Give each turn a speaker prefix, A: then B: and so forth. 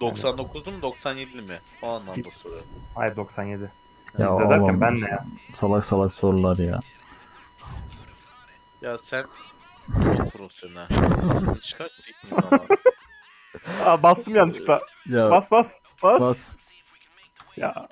A: 99 mu 97 mi? O anlamda soruyorum.
B: Hayır 97.
C: Ya
B: Bizde derken ben ne ya?
C: Salak salak sorular ya.
A: Ya sen kurun seni. Sen hiç kaç sikmeyeyim.
B: Aa bastım yanlışlıkla.
C: Ya
B: Bas bas bas.
C: bas.
B: Ya